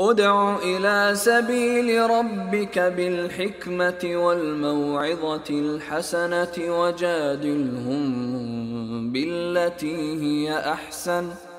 ادع إلى سبيل ربك بالحكمة والموعظة الحسنة وجادلهم بالتي هي أحسن.